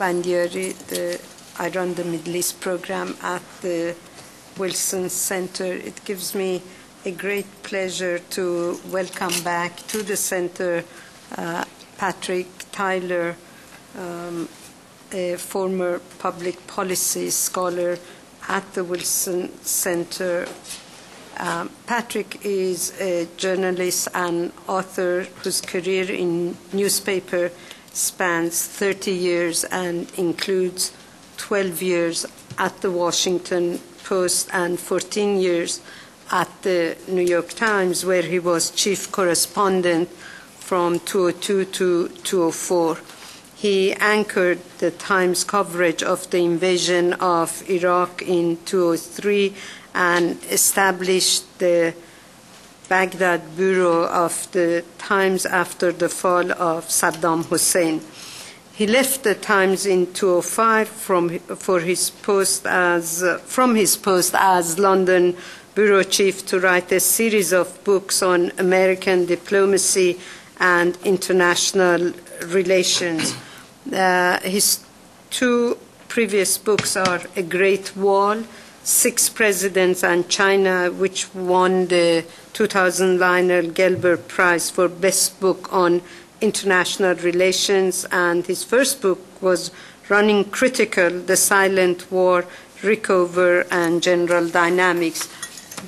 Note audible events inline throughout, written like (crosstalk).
Bandieri. The, I run the Middle East program at the Wilson Center. It gives me a great pleasure to welcome back to the center uh, Patrick Tyler, um, a former public policy scholar at the Wilson Center. Um, Patrick is a journalist and author whose career in newspaper spans 30 years and includes 12 years at the Washington Post and 14 years at the New York Times, where he was chief correspondent from 2002 to 2004. He anchored the Times coverage of the invasion of Iraq in 2003 and established the Baghdad bureau of the Times after the fall of Saddam Hussein. He left the Times in 2005 from, for his post as, from his post as London bureau chief to write a series of books on American diplomacy and international relations. Uh, his two previous books are A Great Wall, Six Presidents and China, which won the 2000 Lionel Gelber Prize for Best Book on International Relations, and his first book was Running Critical The Silent War, Rickover, and General Dynamics.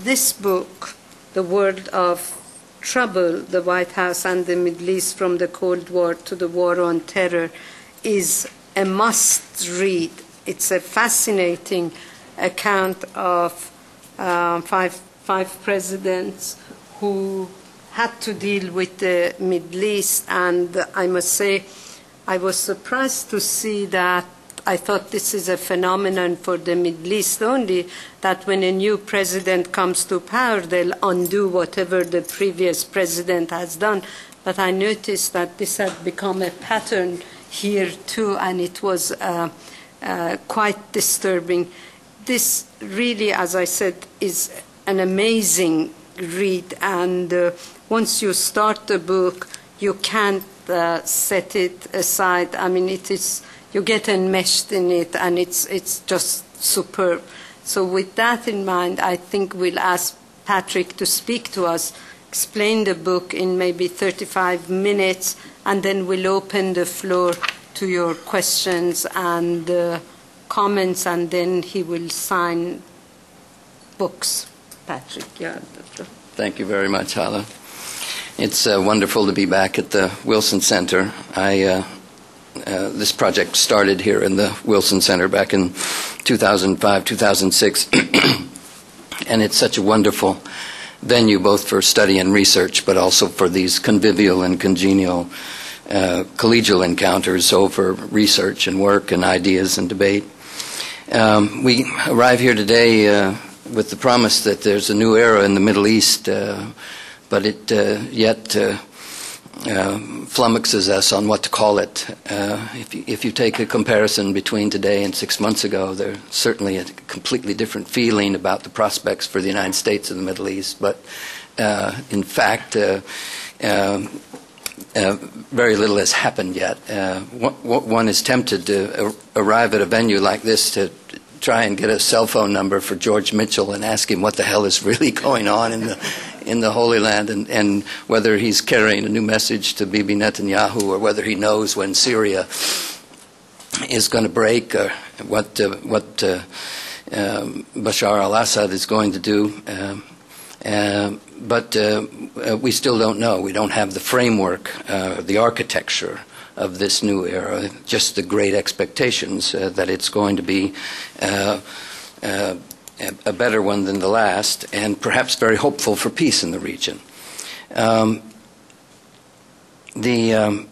This book, The World of Trouble, the White House and the Middle East from the Cold War to the War on Terror, is a must read. It's a fascinating account of uh, five, five presidents who had to deal with the Middle East, and I must say, I was surprised to see that. I thought this is a phenomenon for the Middle East only, that when a new president comes to power, they'll undo whatever the previous president has done. But I noticed that this had become a pattern here too, and it was uh, uh, quite disturbing. This really, as I said, is an amazing read, and uh, once you start the book, you can't uh, set it aside. I mean, it is you get enmeshed in it, and it's it's just superb. So, with that in mind, I think we'll ask Patrick to speak to us, explain the book in maybe 35 minutes, and then we'll open the floor to your questions and uh, comments, and then he will sign books. Patrick, yeah. Thank you very much, Haleh. It's uh, wonderful to be back at the Wilson Center. I, uh, uh, this project started here in the Wilson Center back in 2005, 2006, (clears throat) and it's such a wonderful venue both for study and research, but also for these convivial and congenial uh, collegial encounters over research and work and ideas and debate. Um, we arrive here today uh, with the promise that there's a new era in the Middle East, uh, but it uh, yet uh, uh, flummoxes us on what to call it. If, you, if you take a comparison between today and six months ago, there's certainly a completely different feeling about the prospects for the United States in the Middle East. But in fact, um, uh, very little has happened yet. Uh, one is tempted to arrive at a venue like this to try and get a cell phone number for George Mitchell and ask him what the hell is really (laughs) going on in the in the Holy Land and, and whether he's carrying a new message to Bibi Netanyahu or whether he knows when Syria is going to break or what uh, what uh, um, Bashar al-Assad is going to do. Um, uh, but uh, uh, we still don't know. We don't have the framework, uh, the architecture of this new era, just the great expectations uh, that it's going to be uh, uh, a better one than the last, and perhaps very hopeful for peace in the region. Um, the um,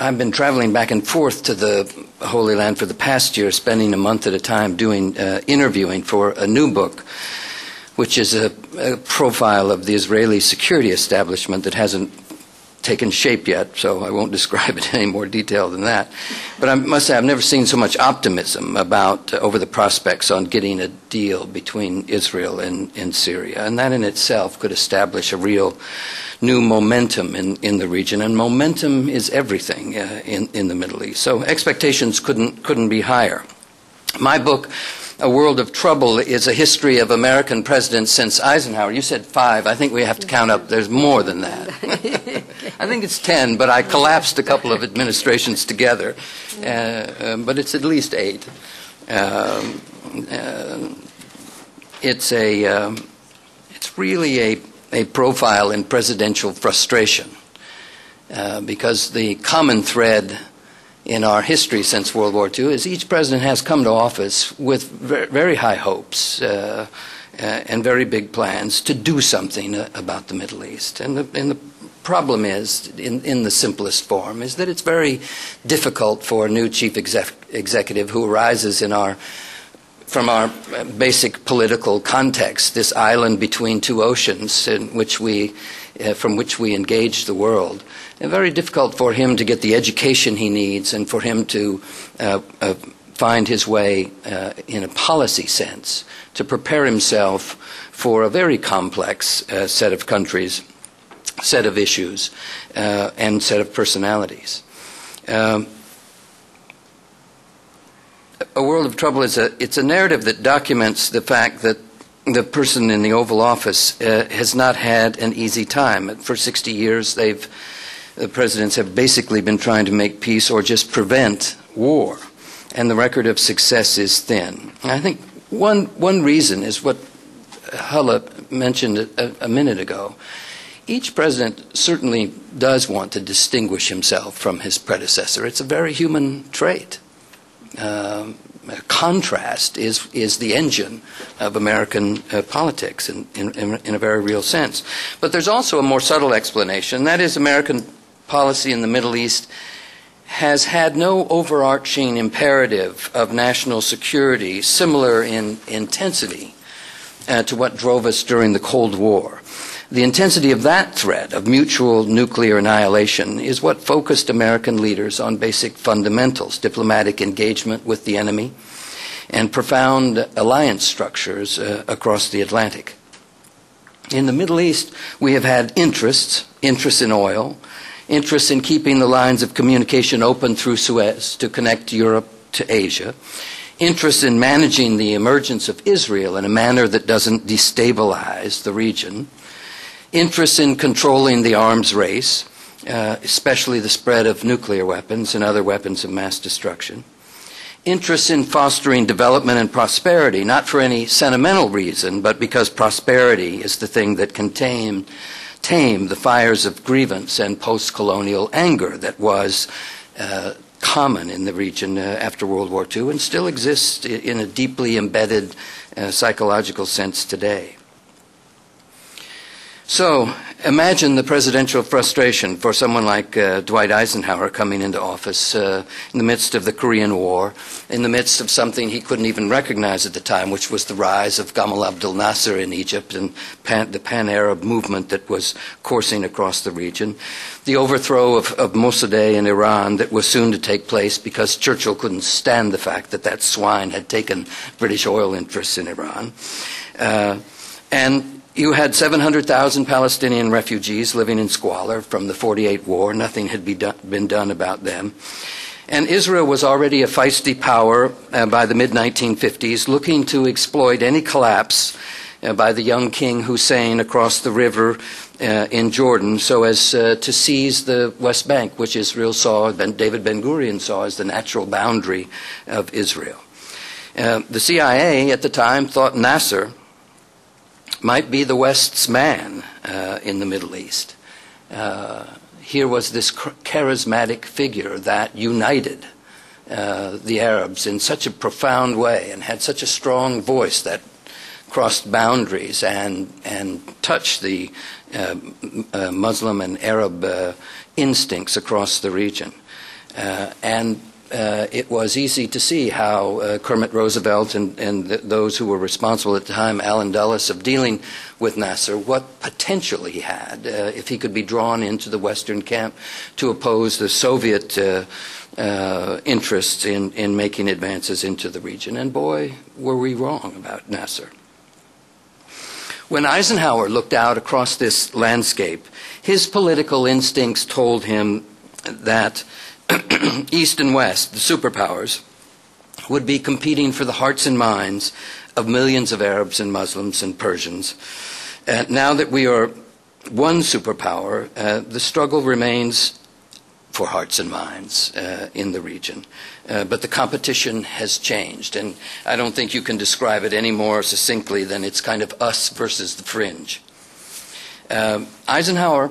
I've been traveling back and forth to the Holy Land for the past year, spending a month at a time doing interviewing for a new book which is a, a, profile of the Israeli security establishment that hasn't taken shape yet, so I won't (laughs) describe it in any more detail than that. But I must say, I've never seen so much optimism about uh, over the prospects on getting a deal between Israel and, and Syria, and that in itself could establish a real new momentum in, in the region. And momentum is everything uh, in, in the Middle East. So expectations couldn't couldn't be higher. My book a World of Trouble is a history of American presidents since Eisenhower. You said five. I think we have to count up. There's more than that. (laughs) I think it's ten, but I collapsed a couple of administrations together. Uh, um, but it's at least eight. Um, uh, it's a. Um, it's really a, a profile in presidential frustration uh, because the common thread in our history since World War II is each president has come to office with very high hopes uh, uh, and very big plans to do something uh, about the Middle East. And the, and the problem is, in, in, the simplest form, is that it's very difficult for a new chief exec- executive who arises in our from our basic political context, this island between two oceans in which we, uh, from which we engage the world, very difficult for him to get the education he needs and for him to uh, uh, find his way in a policy sense to prepare himself for a very complex set of countries, set of issues, uh, and set of personalities. Um, a World of Trouble is a, it's a narrative that documents the fact that the person in the Oval Office uh, has not had an easy time. For 60 years, they've the presidents have basically been trying to make peace or just prevent war, and the record of success is thin. I think one, one reason is what Haleh mentioned a, a minute ago. Each president certainly does want to distinguish himself from his predecessor. It's a very human trait. Uh, contrast is, is the engine of American uh, politics in, in, in, a very real sense. But there's also a more subtle explanation. That is, American policy in the Middle East has had no overarching imperative of national security similar in intensity uh, to what drove us during the Cold War. The intensity of that threat of mutual nuclear annihilation is what focused American leaders on basic fundamentals diplomatic engagement with the enemy and profound alliance structures uh, across the Atlantic. In the Middle East, we have had interests, interests in oil, interests in keeping the lines of communication open through Suez to connect Europe to Asia, interest in managing the emergence of Israel in a manner that doesn't destabilize the region, interest in controlling the arms race, uh, especially the spread of nuclear weapons and other weapons of mass destruction, interest in fostering development and prosperity, not for any sentimental reason, but because prosperity is the thing that can tame tame the fires of grievance and post colonial anger that was uh, common in the region uh, after World War II and still exists in a deeply embedded uh, psychological sense today. So, imagine the presidential frustration for someone like uh, Dwight Eisenhower coming into office uh, in the midst of the Korean War, in the midst of something he couldn't even recognize at the time, which was the rise of Gamal Abdel Nasser in Egypt and pan, the pan Arab movement that was coursing across the region, the overthrow of, of Mossadegh in Iran that was soon to take place because Churchill couldn't stand the fact that that swine had taken British oil interests in Iran. Uh, and you had 700,000 Palestinian refugees living in squalor from the 48 war. Nothing had be been done about them. And Israel was already a feisty power uh, by the mid 1950s, looking to exploit any collapse uh, by the young King Hussein across the river uh, in Jordan so as uh, to seize the West Bank, which Israel saw, David Ben Gurion saw as the natural boundary of Israel. Uh, the CIA at the time thought Nasser might be the West's man uh, in the Middle East. Uh, here was this charismatic figure that united uh, the Arabs in such a profound way and had such a strong voice that crossed boundaries and, and touched the uh, uh, Muslim and Arab uh, instincts across the region. and uh, it was easy to see how uh, Kermit Roosevelt and, and th- those who were responsible at the time, Allen Dulles, of dealing with Nasser, what potential he had uh, if he could be drawn into the Western camp to oppose the Soviet uh, uh, interests in, in making advances into the region. And boy, were we wrong about Nasser. When Eisenhower looked out across this landscape, his political instincts told him that (clears throat) East and West, the superpowers, would be competing for the hearts and minds of millions of Arabs and Muslims and Persians. Uh, now that we are one superpower, uh, the struggle remains for hearts and minds uh, in the region. Uh, but the competition has changed, and I don't think you can describe it any more succinctly than it's kind of us versus the fringe. Uh, Eisenhower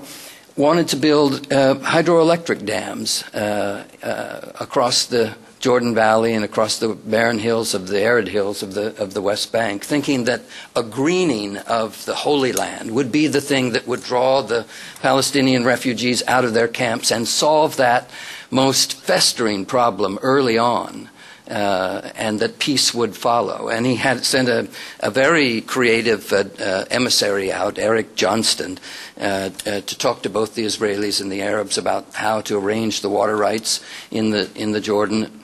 wanted to build uh, hydroelectric dams uh, uh, across the Jordan Valley and across the barren hills of the arid hills of the of the West Bank, thinking that a greening of the Holy Land would be the thing that would draw the Palestinian refugees out of their camps and solve that most festering problem early on uh, and that peace would follow. And he had sent a, a very creative uh, uh, emissary out, Eric Johnston, uh, uh, to talk to both the Israelis and the Arabs about how to arrange the water rights in the in the Jordan.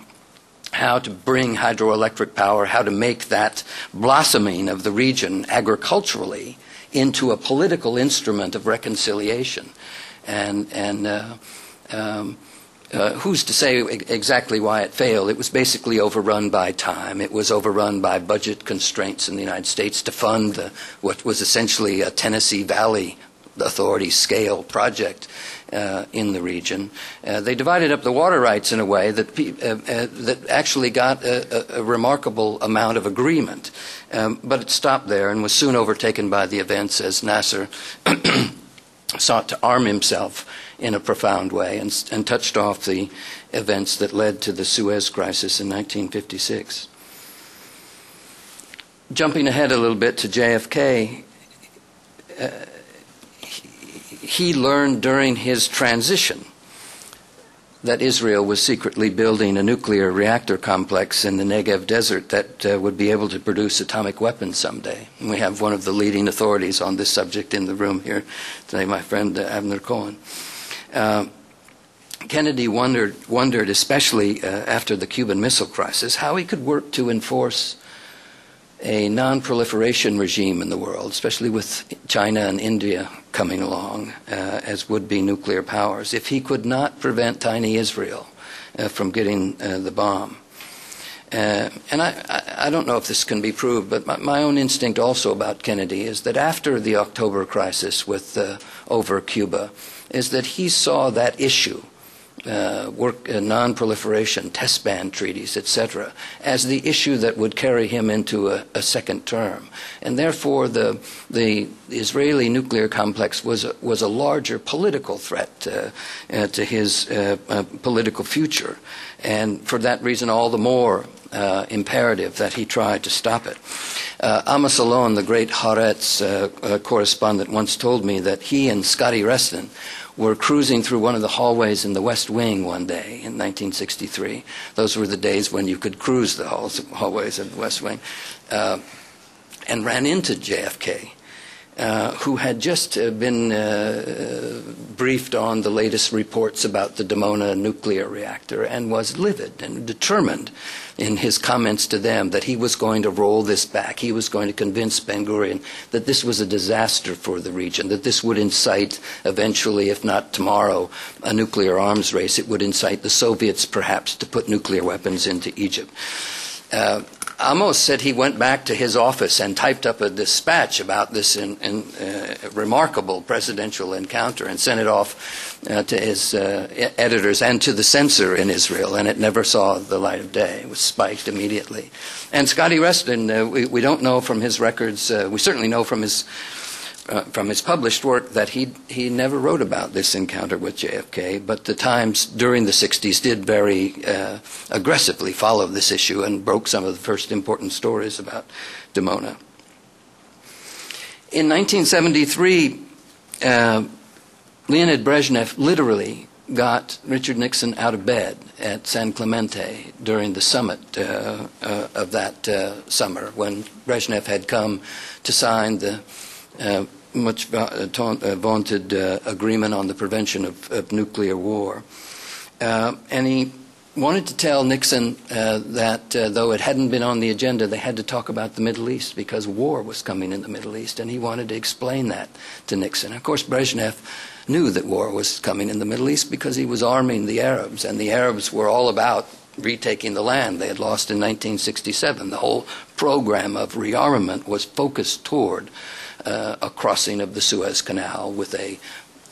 How to bring hydroelectric power, how to make that blossoming of the region agriculturally into a political instrument of reconciliation. And, and uh, um, uh, who's to say exactly why it failed? It was basically overrun by time. It was overrun by budget constraints in the United States to fund the, what was essentially a Tennessee Valley Authority scale project uh, in the region. Uh, they divided up the water rights in a way that, uh, uh, that actually got a, a, remarkable amount of agreement. Um, but it stopped there and was soon overtaken by the events as Nasser (clears throat) sought to arm himself in a profound way and, and touched off the events that led to the Suez Crisis in 1956. Jumping ahead a little bit to JFK, uh, he learned during his transition that Israel was secretly building a nuclear reactor complex in the Negev desert that uh, would be able to produce atomic weapons someday. And we have one of the leading authorities on this subject in the room here today, my friend uh, Avner Cohen. Uh, Kennedy wondered, wondered especially uh, after the Cuban Missile Crisis, how he could work to enforce a non proliferation regime in the world, especially with China and India coming along uh, as would be nuclear powers, if he could not prevent tiny Israel uh, from getting uh, the bomb. Uh, and I, I, don't know if this can be proved, but my, my, own instinct also about Kennedy is that after the October crisis with uh, over Cuba, is that he saw that issue uh, work uh, non-proliferation, test ban treaties, etc., as the issue that would carry him into a, a, second term, and therefore the the Israeli nuclear complex was a, was a larger political threat uh, uh to his uh, uh, political future, and for that reason, all the more. Uh, imperative that he tried to stop it. Uh, Amos Elon, the great Haaretz uh, correspondent, once told me that he and Scotty Reston were cruising through one of the hallways in the West Wing one day in 1963. Those were the days when you could cruise the halls, hallways of the West Wing, uh, and ran into JFK. Uh, who had just uh, been uh, briefed on the latest reports about the Dimona nuclear reactor and was livid and determined in his comments to them that he was going to roll this back. He was going to convince Ben Gurion that this was a disaster for the region, that this would incite eventually, if not tomorrow, a nuclear arms race. It would incite the Soviets perhaps to put nuclear weapons into Egypt. Amos said he went back to his office and typed up a dispatch about this in, in, uh, remarkable presidential encounter and sent it off uh, to his uh, editors and to the censor in Israel, and it never saw the light of day. It was spiked immediately. And Scotty Reston, uh, we, we, don't know from his records, uh, we certainly know from his uh, from his published work that he he never wrote about this encounter with JFK, but the Times during the 60s did very uh, aggressively follow this issue and broke some of the first important stories about Dimona. In 1973, uh, Leonid Brezhnev literally got Richard Nixon out of bed at San Clemente during the summit uh, uh, of that uh, summer when Brezhnev had come to sign the much va- ta- uh, vaunted uh, agreement on the prevention of, of nuclear war. Uh, and he wanted to tell Nixon uh, that uh, though it hadn't been on the agenda, they had to talk about the Middle East because war was coming in the Middle East, and he wanted to explain that to Nixon. Of course, Brezhnev knew that war was coming in the Middle East because he was arming the Arabs, and the Arabs were all about retaking the land they had lost in 1967. The whole program of rearmament was focused toward uh, a crossing of the Suez Canal with a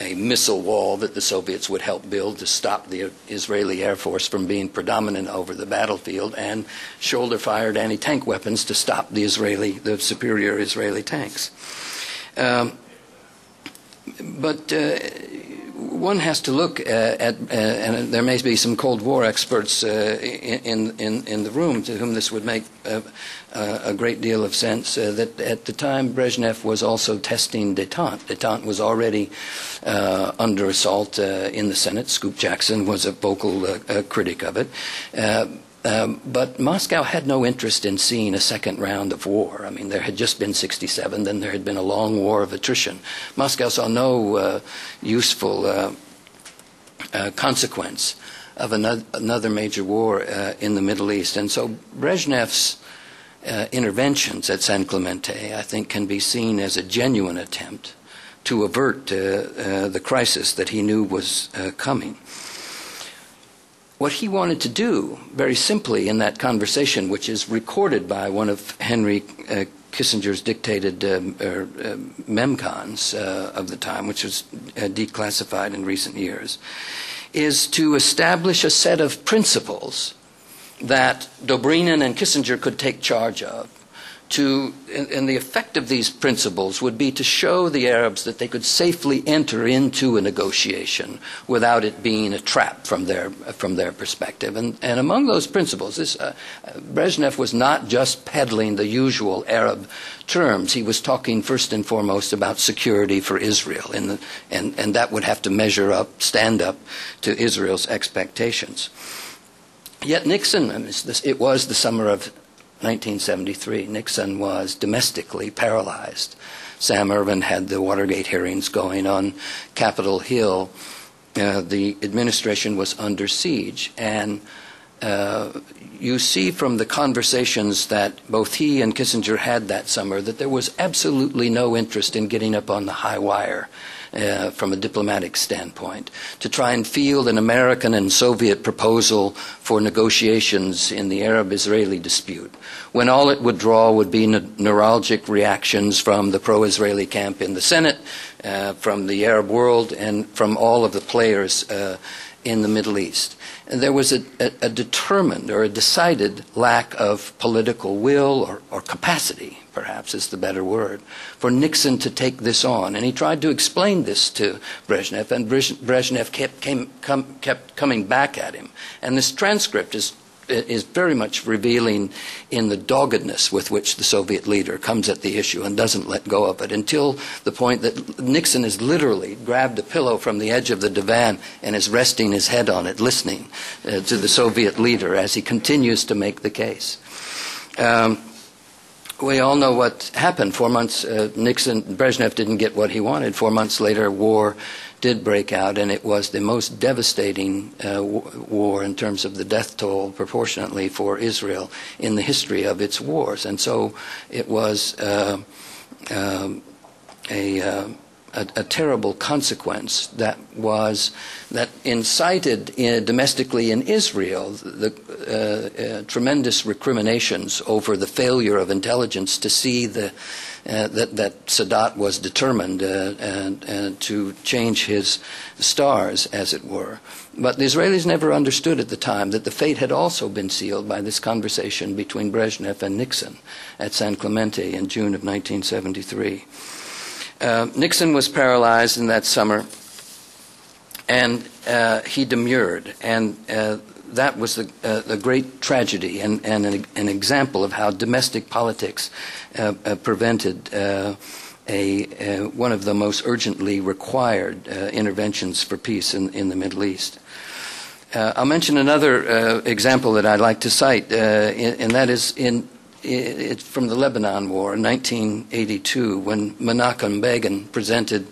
a missile wall that the Soviets would help build to stop the Israeli Air Force from being predominant over the battlefield, and shoulder fired anti tank weapons to stop the Israeli, the superior Israeli tanks. Um, but uh, one has to look uh, at, uh, and there may be some Cold War experts uh, in, in, in the room to whom this would make a great deal of sense, that at the time Brezhnev was also testing detente. Detente was already under assault in the Senate. Scoop Jackson was a vocal critic of it. Um, but Moscow had no interest in seeing a second round of war. I mean, there had just been 67, then there had been a long war of attrition. Moscow saw no uh, useful uh, uh, consequence of another, another major war uh, in the Middle East. And so Brezhnev's uh, interventions at San Clemente, I think, can be seen as a genuine attempt to avert uh, the crisis that he knew was coming what he wanted to do, very simply, in that conversation, which is recorded by one of Henry uh, Kissinger's dictated um, er, uh, memcons uh, of the time, which was uh, declassified in recent years, is to establish a set of principles that Dobrynin and Kissinger could take charge of to, and the effect of these principles would be to show the Arabs that they could safely enter into a negotiation without it being a trap from their, from their perspective. And, and among those principles, this, uh, Brezhnev was not just peddling the usual Arab terms. He was talking first and foremost about security for Israel, the, and, and that would have to measure up, stand up to Israel's expectations. Yet Nixon, it was the summer of 1973, Nixon was domestically paralyzed. Sam Ervin had the Watergate hearings going on Capitol Hill. Uh, the administration was under siege. And uh, you see from the conversations that both he and Kissinger had that summer that there was absolutely no interest in getting up on the high wire uh, from a diplomatic standpoint, to try and field an American and Soviet proposal for negotiations in the Arab Israeli dispute, when all it would draw would be ne- neuralgic reactions from the pro Israeli camp in the Senate, uh, from the Arab world, and from all of the players uh, in the Middle East. And there was a, a, a, determined or a decided lack of political will or, or, capacity, perhaps is the better word, for Nixon to take this on. And he tried to explain this to Brezhnev, and Brezhnev kept, came, kept coming back at him. And this transcript is is very much revealing in the doggedness with which the Soviet leader comes at the issue and doesn't let go of it until the point that Nixon has literally grabbed a pillow from the edge of the divan and is resting his head on it, listening uh, to the Soviet leader as he continues to make the case. Um, we all know what happened. Four months, uh, Nixon, Brezhnev didn't get what he wanted. Four months later, war did break out, and it was the most devastating uh, war in terms of the death toll proportionately for Israel in the history of its wars. And so it was uh, um, a, uh, a, a, terrible consequence that was that incited in, domestically in Israel the uh, uh, tremendous recriminations over the failure of intelligence to see the uh, that, that Sadat was determined uh, and to change his stars, as it were. But the Israelis never understood at the time that the fate had also been sealed by this conversation between Brezhnev and Nixon at San Clemente in June of 1973. Uh, Nixon was paralyzed in that summer, and uh, he demurred. And uh, that was the, uh, the great tragedy and, and an, an, example of how domestic politics uh, uh, prevented a, one of the most urgently required interventions for peace in, in the Middle East. I'll mention another example that I'd like to cite, and that is in it's from the Lebanon War in 1982 when Menachem Begin presented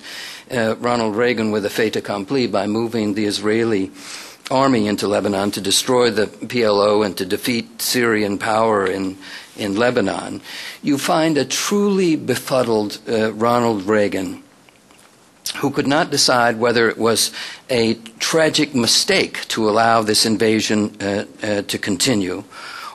uh, Ronald Reagan with a fait accompli by moving the Israeli army into Lebanon to destroy the PLO and to defeat Syrian power in, in Lebanon. You find a truly befuddled uh, Ronald Reagan who could not decide whether it was a tragic mistake to allow this invasion uh, uh, to continue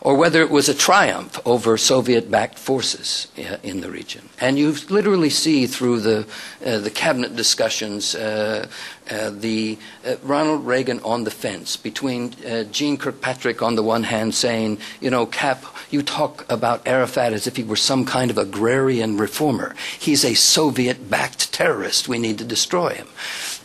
or whether it was a triumph over Soviet backed forces in the region. And you literally see through the, uh, the cabinet discussions uh, uh the uh, Ronald Reagan on the fence between uh, Jeane Kirkpatrick on the one hand saying, you know, Cap, you talk about Arafat as if he were some kind of agrarian reformer. He's a Soviet backed terrorist. We need to destroy him.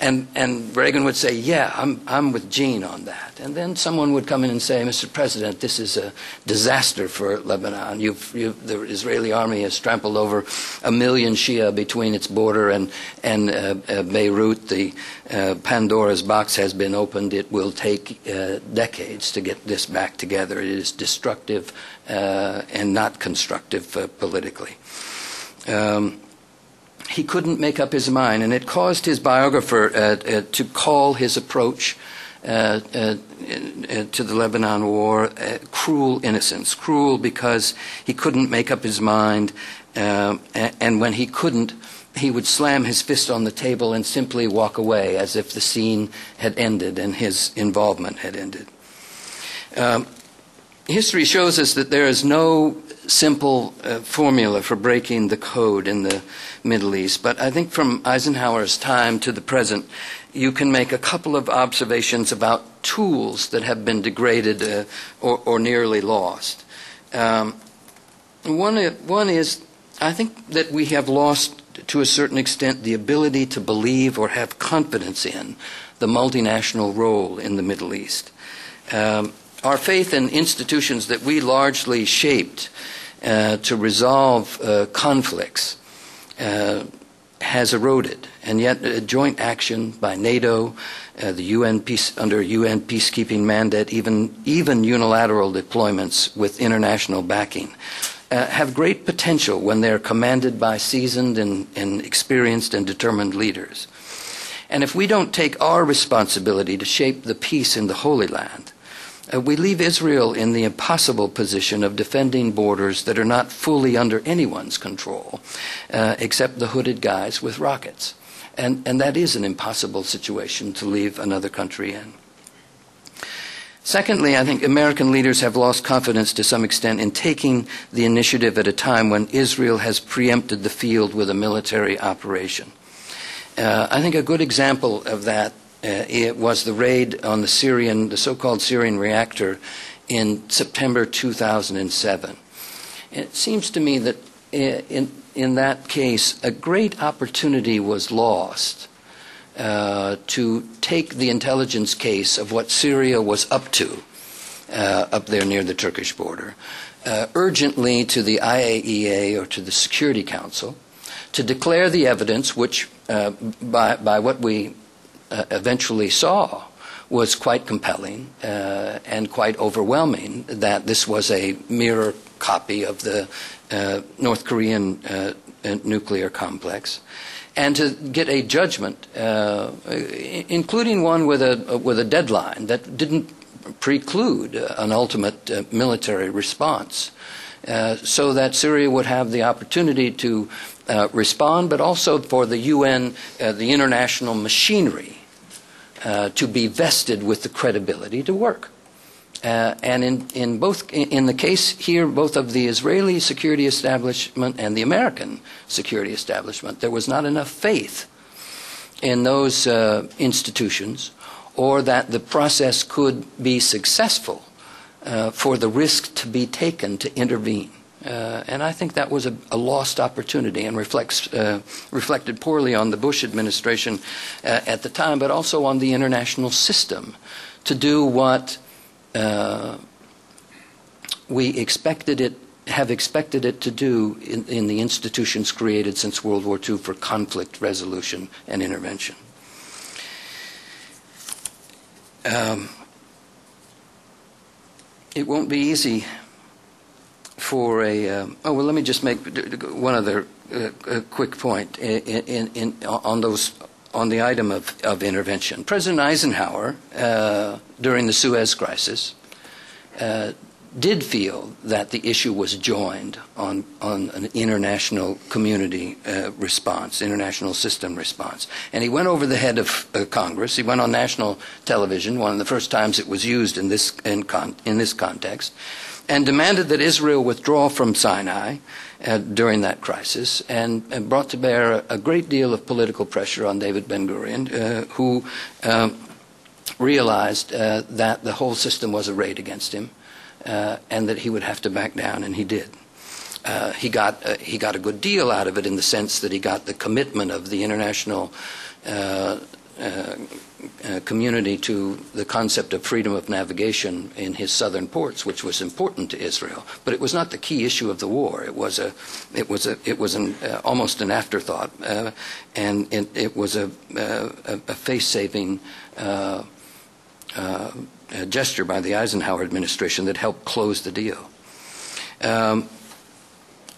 And, and Reagan would say, Yeah, I'm, I'm with Jeane on that. And then someone would come in and say, Mr. President, this is a disaster for Lebanon. You've, you've, the Israeli army has trampled over a million Shia between its border and, and uh, uh, Beirut. The uh, Pandora's box has been opened. It will take uh, decades to get this back together. It is destructive uh, and not constructive uh, politically. Um, he couldn't make up his mind, and it caused his biographer uh, uh, to call his approach uh, uh, to the Lebanon War cruel innocence. Cruel because he couldn't make up his mind, and when he couldn't, he would slam his fist on the table and simply walk away as if the scene had ended and his involvement had ended. Um, history shows us that there is no simple uh, formula for breaking the code in the Middle East, but I think from Eisenhower's time to the present, you can make a couple of observations about tools that have been degraded uh, or, or, nearly lost. Um, one, one is, I think that we have lost to a certain extent the ability to believe or have confidence in the multinational role in the Middle East. Um, our faith in institutions that we largely shaped uh, to resolve uh, conflicts uh, has eroded, and yet joint action by NATO, uh, the UN peace, under UN peacekeeping mandate, even even unilateral deployments with international backing. Uh, have great potential when they're commanded by seasoned and, and experienced and determined leaders. And if we don't take our responsibility to shape the peace in the Holy Land, uh, we leave Israel in the impossible position of defending borders that are not fully under anyone's control, uh, except the hooded guys with rockets. And, and that is an impossible situation to leave another country in. Secondly, I think American leaders have lost confidence to some extent in taking the initiative at a time when Israel has preempted the field with a military operation. Uh, I think a good example of that uh, was the raid on the Syrian, the so-called Syrian reactor in September 2007. It seems to me that uh, in, in that case, a great opportunity was lost uh, to take the intelligence case of what Syria was up to uh, up there near the Turkish border uh, urgently to the IAEA or to the Security Council to declare the evidence, which, uh, by, by what we eventually saw was quite compelling uh, and quite overwhelming that this was a mirror copy of the uh, North Korean uh, nuclear complex. And to get a judgment, uh, including one with a, with a deadline that didn't preclude an ultimate uh, military response. Uh, so that Syria would have the opportunity to uh, respond, but also for the UN, the international machinery uh, to be vested with the credibility to work. Uh, and in, in both in the case here, both of the Israeli security establishment and the American security establishment, there was not enough faith in those uh, institutions, or that the process could be successful uh, for the risk to be taken to intervene. Uh, and I think that was a, a lost opportunity and reflects, uh, reflected poorly on the Bush administration uh, at the time, but also on the international system to do what uh, we expected it have expected it to do in, in the institutions created since World War II for conflict resolution and intervention. Um, it won't be easy for a. Um, oh well, let me just make one other uh, quick point in, in, in, on those on the item of, of intervention. President Eisenhower, uh, during the Suez Crisis, uh, did feel that the issue was joined on, on an international community uh, response, international system response. And he went over the head of uh, Congress. He went on national television, one of the first times it was used in this, in, con- in this context, and demanded that Israel withdraw from Sinai uh, during that crisis and, and, brought to bear a, a, great deal of political pressure on David Ben Gurion, uh, who um, realized uh, that the whole system was arrayed against him uh, and that he would have to back down, and he did. Uh, he got uh, he got a good deal out of it in the sense that he got the commitment of the international uh, uh, uh, community to the concept of freedom of navigation in his southern ports, which was important to Israel. But it was not the key issue of the war. It was a it was a it was an, almost an afterthought, and it, it, was a, a, a face saving uh, gesture by the Eisenhower administration that helped close the deal. Um,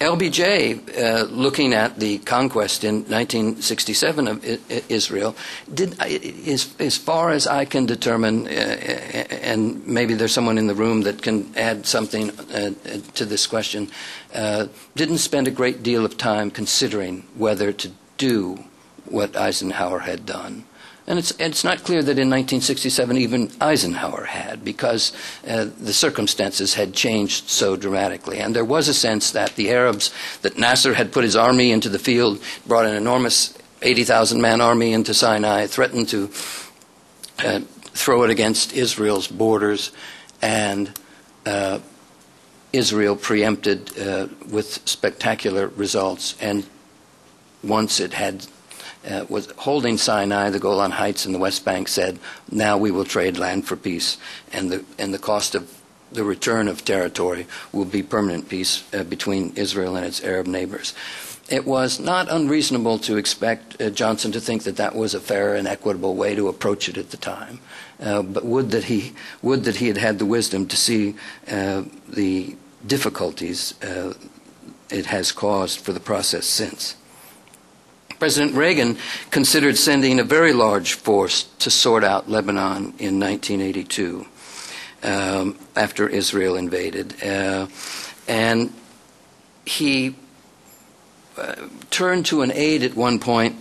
LBJ, uh, looking at the conquest in 1967 of Israel, did, as, as far as I can determine, uh, and maybe there's someone in the room that can add something uh, to this question, uh, didn't spend a great deal of time considering whether to do what Eisenhower had done. And it's, it's not clear that in 1967 even Eisenhower had, because uh, the circumstances had changed so dramatically. And there was a sense that the Arabs, that Nasser had put his army into the field, brought an enormous 80,000 man army into Sinai, threatened to uh, throw it against Israel's borders, and uh, Israel preempted uh, with spectacular results. And once it had uh, was holding Sinai, the Golan Heights, and the West Bank said, now we will trade land for peace, and the, and the cost of the return of territory will be permanent peace uh, between Israel and its Arab neighbors. It was not unreasonable to expect uh, Johnson to think that that was a fair and equitable way to approach it at the time. Uh, but would that he would that he had had the wisdom to see uh, the difficulties uh, it has caused for the process since. President Reagan considered sending a very large force to sort out Lebanon in 1982 um, after Israel invaded. Uh, and he uh, turned to an aide at one point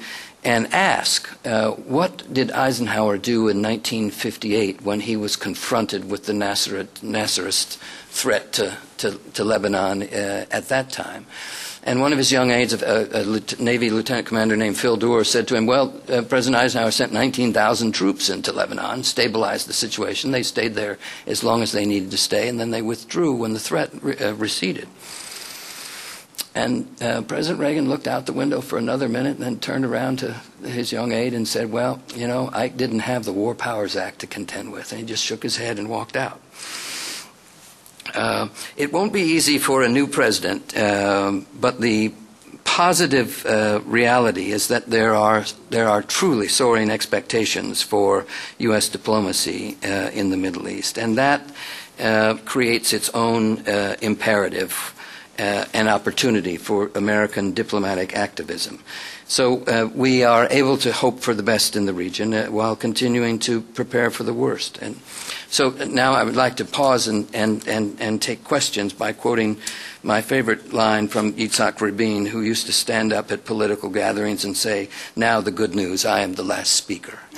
and asked, uh, What did Eisenhower do in 1958 when he was confronted with the Nasserist threat to, to, to Lebanon uh, at that time? And one of his young aides, a, a Navy lieutenant commander named Phil Doerr, said to him, Well, uh, President Eisenhower sent 19,000 troops into Lebanon, stabilized the situation. They stayed there as long as they needed to stay, and then they withdrew when the threat re- uh, receded. And uh, President Reagan looked out the window for another minute and then turned around to his young aide and said, Well, you know, I didn't have the War Powers Act to contend with. And he just shook his head and walked out. Uh, it won't be easy for a new president, uh, but the positive uh, reality is that there are there are truly soaring expectations for U.S. diplomacy uh, in the Middle East, and that uh, creates its own uh, imperative and opportunity for American diplomatic activism. So uh, we are able to hope for the best in the region uh, while continuing to prepare for the worst. And so now I would like to pause and, and, and, and take questions by quoting my favorite line from Yitzhak Rabin, who used to stand up at political gatherings and say, Now the good news, I am the last speaker. (laughs)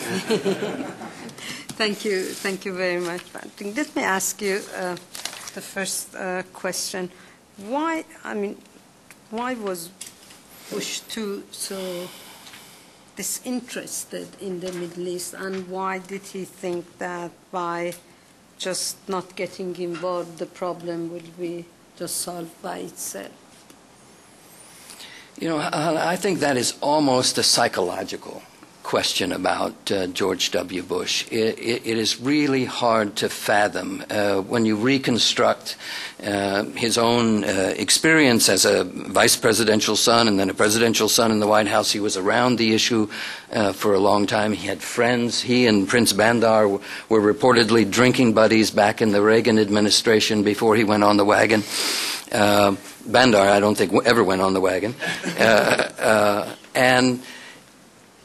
thank you. Thank you very much, Let me ask you uh, the first uh, question. Why, I mean, why was Bush too so disinterested in the Middle East, and why did he think that by just not getting involved, the problem will be just solved by itself? You know, I think that is almost a psychological question about uh, George W. Bush. It, it, it is really hard to fathom uh, when you reconstruct uh, his own uh, experience as a vice presidential son and then a presidential son in the White House. He was around the issue uh, for a long time. He had friends. He and Prince Bandar were, were reportedly drinking buddies back in the Reagan administration before he went on the wagon. Uh, Bandar, I don't think, ever went on the wagon. and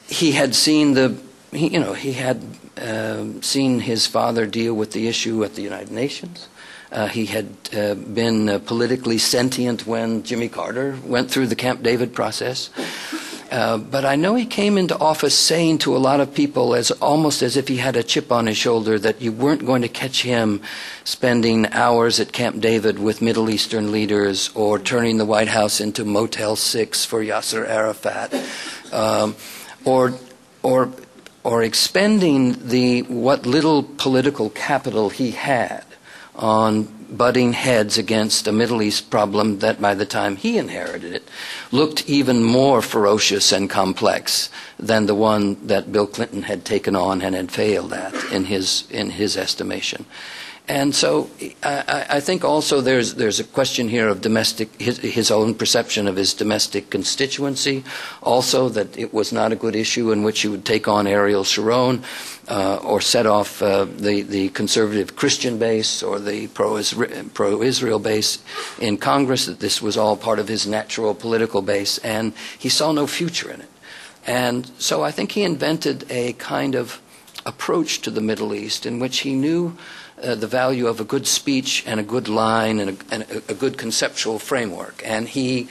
he had seen the, he, you know, he had um, seen his father deal with the issue at the United Nations. Uh, he had uh, been uh, politically sentient when Jimmy Carter went through the Camp David process. Uh, but I know he came into office saying to a lot of people, as almost as if he had a chip on his shoulder, that you weren't going to catch him spending hours at Camp David with Middle Eastern leaders or turning the White House into Motel Six for Yasser Arafat. Um, or, or, or expending the, what little political capital he had on butting heads against a Middle East problem that by the time he inherited it looked even more ferocious and complex than the one that Bill Clinton had taken on and had failed at in his, in his estimation. And so I, I, think also there's, there's a question here of domestic, his, his, own perception of his domestic constituency. Also, that it was not a good issue in which he would take on Ariel Sharon uh, or set off uh, the, the conservative Christian base or the pro Israel base in Congress, that this was all part of his natural political base, and he saw no future in it. And so I think he invented a kind of approach to the Middle East in which he knew uh, the value of a good speech and a good line and a, and a, good conceptual framework. And he,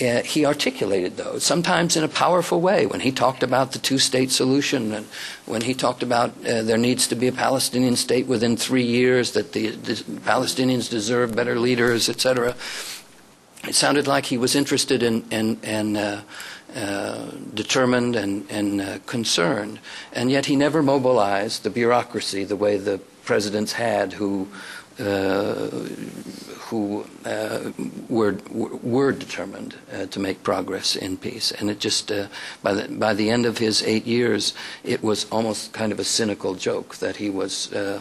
uh, he articulated those, sometimes in a powerful way, when he talked about the two state solution and when he talked about uh, there needs to be a Palestinian state within three years, that the, the Palestinians deserve better leaders, etc. It sounded like he was interested in, in, in uh, determined and, and uh, concerned, and yet he never mobilized the bureaucracy the way the presidents had who uh, who uh, were were determined uh, to make progress in peace, and it just uh, by the by the end of his eight years, it was almost kind of a cynical joke that he was. Uh,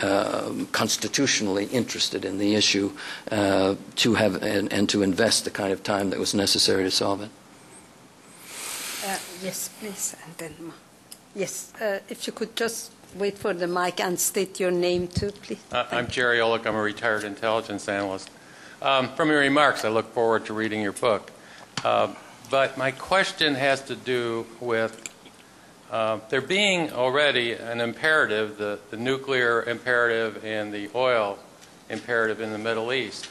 um, constitutionally interested in the issue uh, to have and, and, to invest the kind of time that was necessary to solve it. yes, please, and then yes, if you could just wait for the mic and state your name too, please. Uh, I'm Jerry Olick. I'm a retired intelligence analyst. Um, from your remarks, I look forward to reading your book. Uh, but my question has to do with uh, there being already an imperative, the, the, nuclear imperative and the oil imperative in the Middle East,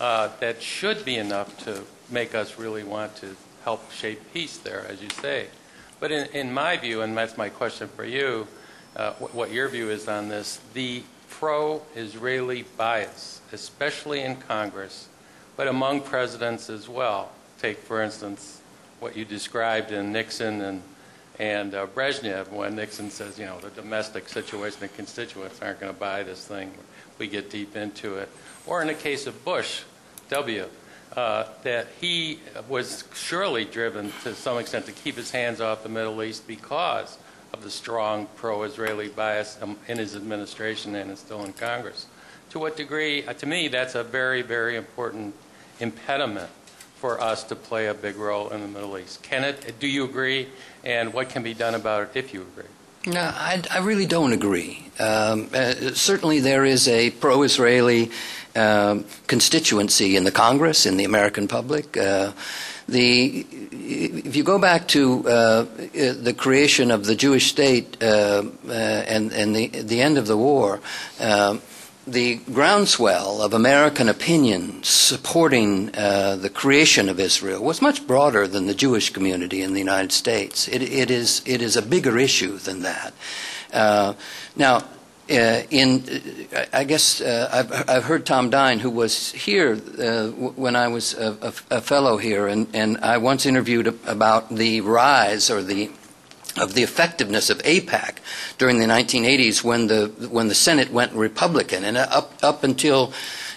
uh, that should be enough to make us really want to help shape peace there, as you say. But in, in my view, and that's my question for you, uh, what your view is on this. The pro-Israeli bias, especially in Congress, but among presidents as well. Take, for instance, what you described in Nixon and and uh, Brezhnev, when Nixon says, you know, the domestic situation, the constituents aren't going to buy this thing, we get deep into it. Or in the case of Bush, W., uh, that he was surely driven to some extent to keep his hands off the Middle East because of the strong pro-Israeli bias um, in his administration and is still in Congress. To what degree, uh, to me, that's a very, very important impediment for us to play a big role in the Middle East. Can it? Do you agree? And what can be done about it if you agree? No, I, I really don't agree. Um, uh, certainly, there is a pro-Israeli um, constituency in the Congress, in the American public. Uh, the, if you go back to uh, the creation of the Jewish state uh, uh, and, and the, the end of the war, um, the groundswell of American opinion supporting uh, the creation of Israel was much broader than the Jewish community in the United States. It, it, is, it is a bigger issue than that. Uh, now, uh, in, uh, I guess uh, I've, I've, heard Tom Dine, who was here uh, when I was a, a, a, fellow here, and, and I once interviewed about the rise or the of the effectiveness of AIPAC during the 1980s when the when the Senate went Republican, and up up until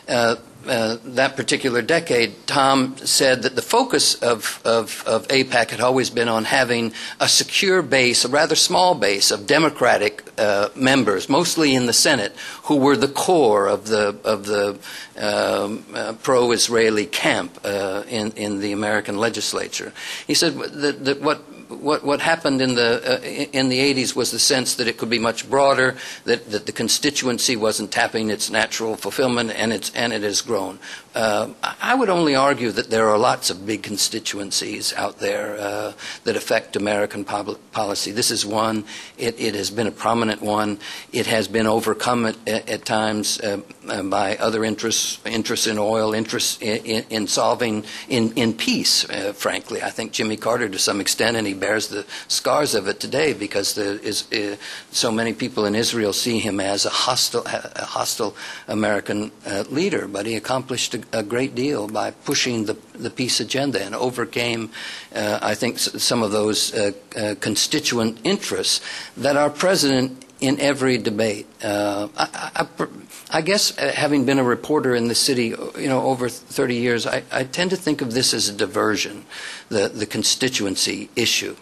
uh, uh, that particular decade, Tom said that the focus of, of, of AIPAC had always been on having a secure base, a rather small base of Democratic uh, members, mostly in the Senate, who were the core of the, of the um, uh, pro-Israeli camp uh, in, in the American legislature. He said that, that what what, what happened in the, uh, in the 80s was the sense that it could be much broader, that, that the constituency wasn't tapping its natural fulfillment, and, it's, and it has grown. Uh, I would only argue that there are lots of big constituencies out there uh, that affect American public policy. This is one. It, it, has been a prominent one. It has been overcome at, at times uh, uh, by other interests, interests in oil, interests in, in, in solving, in, in peace, uh, frankly. I think Jimmy Carter, to some extent, and he bears the scars of it today because the, is, uh, so many people in Israel see him as a hostile, a hostile American leader, but he accomplished a, a great deal by pushing the, the peace agenda and overcame, uh, I think, some of those uh, uh, constituent interests that our present in every debate. Uh, I, I, I, guess, uh, having been a reporter in the city, you know, over 30 years, I, I tend to think of this as a diversion, the, the constituency issue.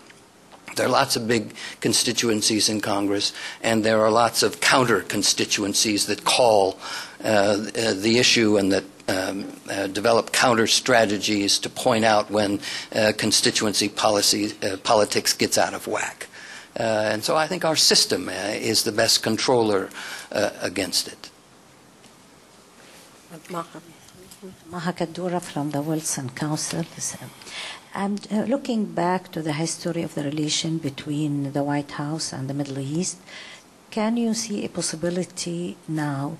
There are lots of big constituencies in Congress, and there are lots of counter constituencies that call uh, the issue and that um, uh, develop counter strategies to point out when uh, constituency policy uh, politics gets out of whack. Uh, and so I think our system uh, is the best controller uh, against it. Maha Kadura from the Wilson Council. And looking back to the history of the relation between the White House and the Middle East, can you see a possibility now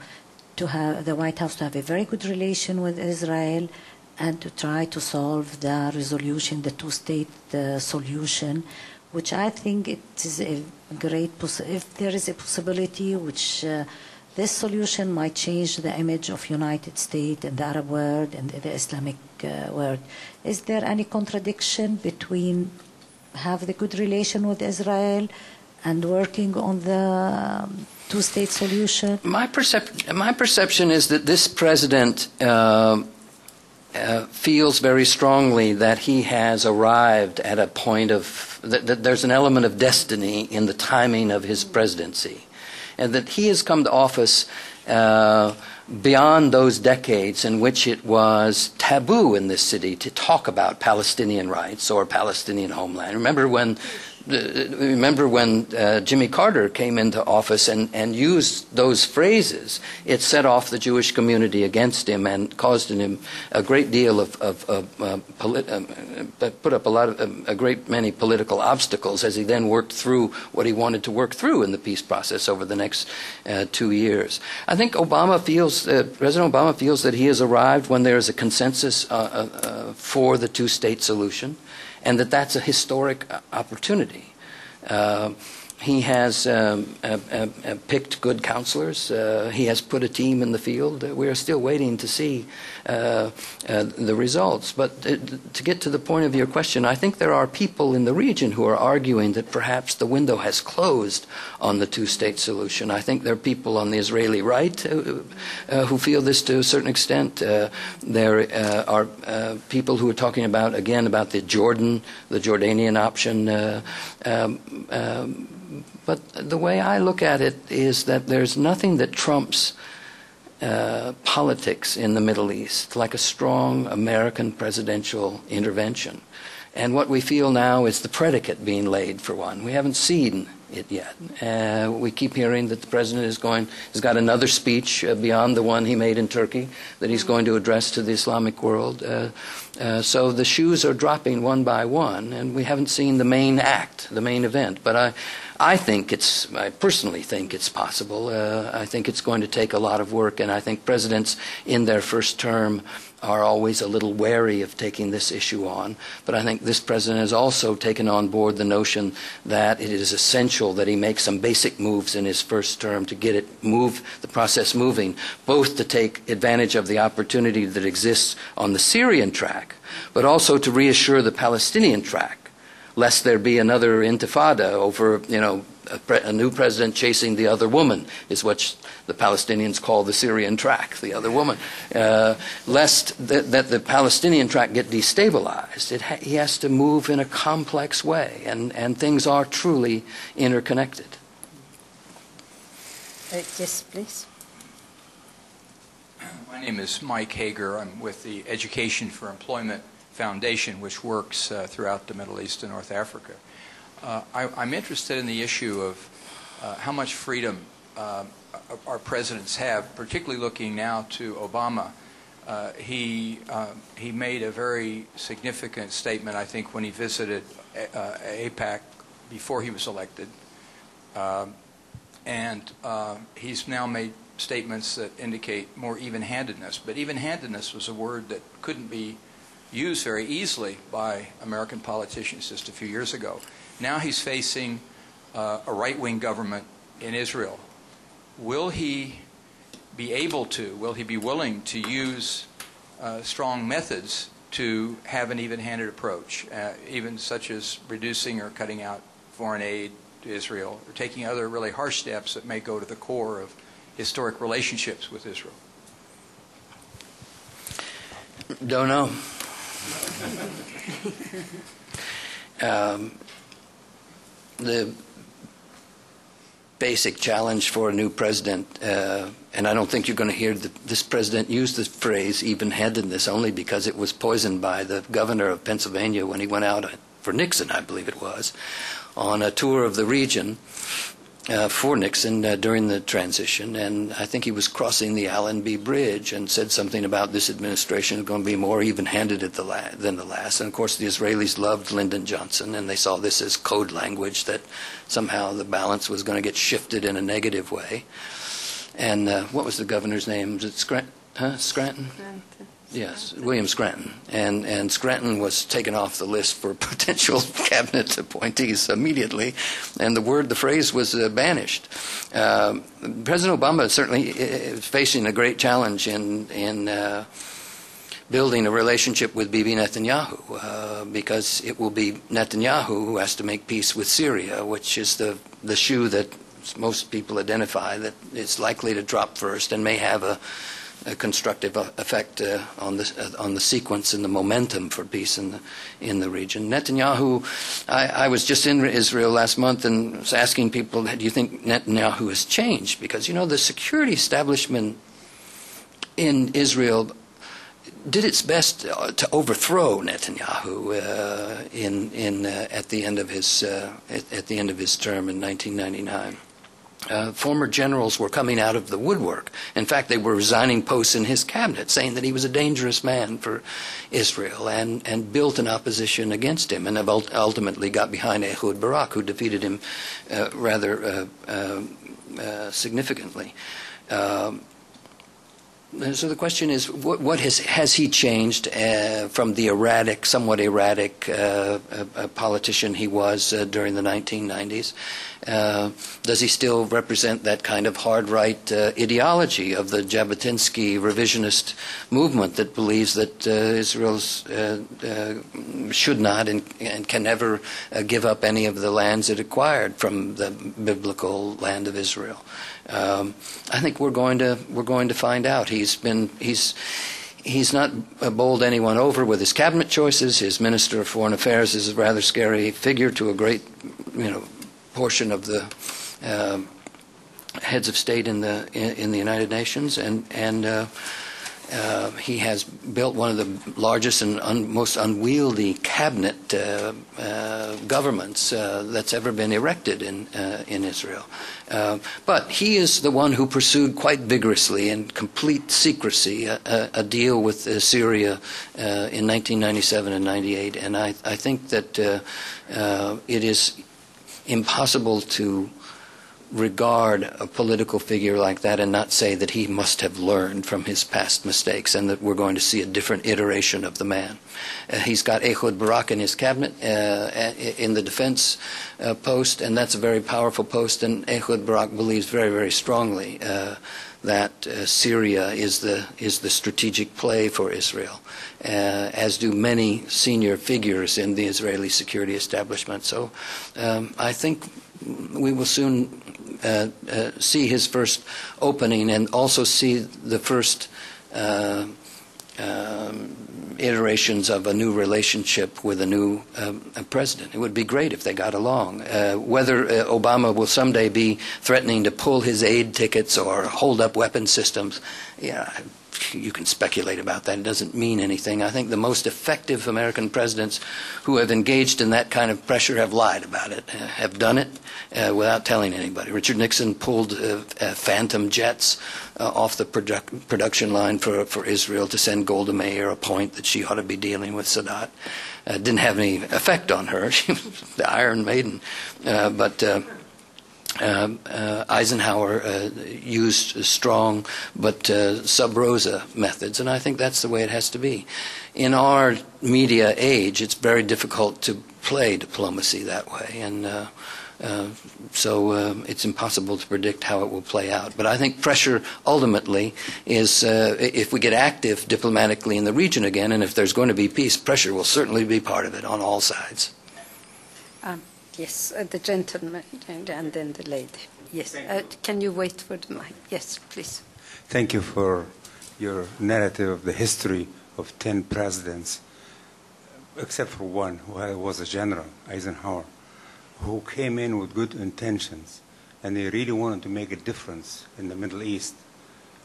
to have the White House to have a very good relation with Israel and to try to solve the resolution, the two-state uh, solution, which I think it is a great if there is a possibility which uh, this solution might change the image of United States and the Arab world and the Islamic uh, world. Is there any contradiction between have the good relation with Israel and working on the um, two-state solution? My, percep- my perception is that this president uh, uh, feels very strongly that he has arrived at a point of that, that, there's an element of destiny in the timing of his presidency, and that he has come to office. Uh, beyond those decades in which it was taboo in this city to talk about Palestinian rights or Palestinian homeland. Remember when remember when uh, Jimmy Carter came into office and, and used those phrases, it set off the Jewish community against him and caused him a great deal of, of, of uh, polit- uh, uh put up a lot of um, a great many political obstacles as he then worked through what he wanted to work through in the peace process over the next uh, two years. I think Obama feels, uh, President Obama feels that he has arrived when there is a consensus for the two-state solution and that that's a historic opportunity. Uh, he has um, uh, uh, picked good counselors. Uh, he has put a team in the field. we are still waiting to see the results. But to get to the point of your question, I think there are people in the region who are arguing that perhaps the window has closed on the two state solution. I think there are people on the Israeli right who feel this to a certain extent. there are people who are talking about, again, about the Jordan, the Jordanian option. Um, um, but the way I look at it is that there's nothing that trumps uh, politics in the Middle East like a strong American presidential intervention. And what we feel now is the predicate being laid for one. We haven't seen it yet. Uh, we keep hearing that the president is going, has got another speech uh, beyond the one he made in Turkey that he's going to address to the Islamic world. Uh, uh, so the shoes are dropping one by one, and we haven't seen the main act, the main event. But I, I think it's, I personally think it's possible. Uh, I think it's going to take a lot of work, and I think presidents in their first term are always a little wary of taking this issue on. But I think this president has also taken on board the notion that it is essential that he make some basic moves in his first term to get it move the process moving, both to take advantage of the opportunity that exists on the Syrian track, but also to reassure the Palestinian track lest there be another intifada over, you know, a, pre- a new president chasing the other woman, is what sh- the Palestinians call the Syrian track, the other woman. Uh, lest th- that the Palestinian track get destabilized, it ha- he has to move in a complex way, and, and things are truly interconnected. Uh, yes, please. My name is Mike Hager. I'm with the Education for Employment Foundation, which works uh, throughout the Middle East and North Africa. Uh, I, I'm interested in the issue of uh, how much freedom uh, our presidents have, particularly looking now to Obama. Uh, he uh, he made a very significant statement, I think, when he visited AIPAC before he was elected, Um and he's now made statements that indicate more even-handedness. But even-handedness was a word that couldn't be used very easily by American politicians just a few years ago. Now he's facing uh, a right-wing government in Israel. Will he be able to, will he be willing to use uh, strong methods to have an even-handed approach, uh, even such as reducing or cutting out foreign aid to Israel, or taking other really harsh steps that may go to the core of historic relationships with Israel? Don't know. Um, the basic challenge for a new president, uh, and I don't think you're going to hear the, this president use the phrase even handedness only because it was poisoned by the governor of Pennsylvania when he went out for Nixon, I believe it was, on a tour of the region uh, for Nixon uh, during the transition, and I think he was crossing the Allenby Bridge and said something about this administration is going to be more even-handed at the la- than the last. And of course, the Israelis loved Lyndon Johnson, and they saw this as code language that somehow the balance was going to get shifted in a negative way. And uh, what was the governor's name? Was it Scranton? Huh? Scranton? Yes, William Scranton. And, and Scranton was taken off the list for (laughs) potential cabinet appointees immediately, and the word, the phrase was uh, banished. Uh, President Obama is certainly is facing a great challenge in, in uh, building a relationship with Bibi Netanyahu, uh, because it will be Netanyahu who has to make peace with Syria, which is the, the shoe that most people identify that is likely to drop first and may have a a constructive effect uh, on the uh, on the sequence and the momentum for peace in the in the region. Netanyahu, I, I, was just in Israel last month and was asking people, do you think Netanyahu has changed? Because you know the security establishment in Israel did its best uh, to overthrow Netanyahu uh, in in uh, at the end of his uh, at, at the end of his term in 1999 uh, former generals were coming out of the woodwork. In fact, they were resigning posts in his cabinet, saying that he was a dangerous man for Israel, and, and built an opposition against him, and ultimately got behind Ehud Barak, who defeated him uh, rather uh, uh, uh significantly. Um, so the question is, what, what has, has he changed uh, from the erratic, somewhat erratic uh, uh, politician he was uh, during the 1990s? Uh, does he still represent that kind of hard right uh, ideology of the Jabotinsky revisionist movement that believes that Israel should not and, and can never give up any of the lands it acquired from the biblical land of Israel? Um, I think we're going to we're going to find out. He's been he's he's not bowled anyone over with his cabinet choices. His minister of foreign affairs is a rather scary figure to a great you know portion of the uh, heads of state in the in, in, the United Nations, and and. Uh, uh, he has built one of the largest and un- most unwieldy cabinet uh, uh, governments uh, that's ever been erected in uh, in Israel. Uh, but he is the one who pursued quite vigorously in complete secrecy a, a, deal with Syria in 1997 and 98, and I, I think that it is impossible to regard a political figure like that and not say that he must have learned from his past mistakes and that we're going to see a different iteration of the man. Uh, he's got Ehud Barak in his cabinet uh, in the defense uh, post, and that's a very powerful post. And Ehud Barak believes very, very strongly uh, that uh, Syria is the is the strategic play for Israel, uh, as do many senior figures in the Israeli security establishment. So, um, I think we will soon uh, uh, see his first opening and also see the first uh, um, iterations of a new relationship with a new um, president. It would be great if they got along. Uh, whether uh, Obama will someday be threatening to pull his aid tickets or hold up weapon systems, yeah, you can speculate about that. It doesn't mean anything. I think the most effective American presidents who have engaged in that kind of pressure have lied about it, uh, have done it uh, without telling anybody. Richard Nixon pulled uh, uh Phantom jets uh, off the produ- production line for, for Israel to send Golda Meir a point that she ought to be dealing with Sadat. Uh, didn't have any effect on her. (laughs) She was the Iron Maiden. but uh, uh, Eisenhower uh, used strong but uh, sub rosa methods, and I think that's the way it has to be. In our media age, it's very difficult to play diplomacy that way, and uh, uh, so it's impossible to predict how it will play out. But I think pressure ultimately is if we get active diplomatically in the region again, and if there's going to be peace, pressure will certainly be part of it on all sides. Um. Yes, uh, the gentleman and, and, then the lady. Yes, uh, can you wait for the mic? Yes, please. Thank you for your narrative of the history of 10 presidents, except for one who was a general, Eisenhower, who came in with good intentions and they really wanted to make a difference in the Middle East,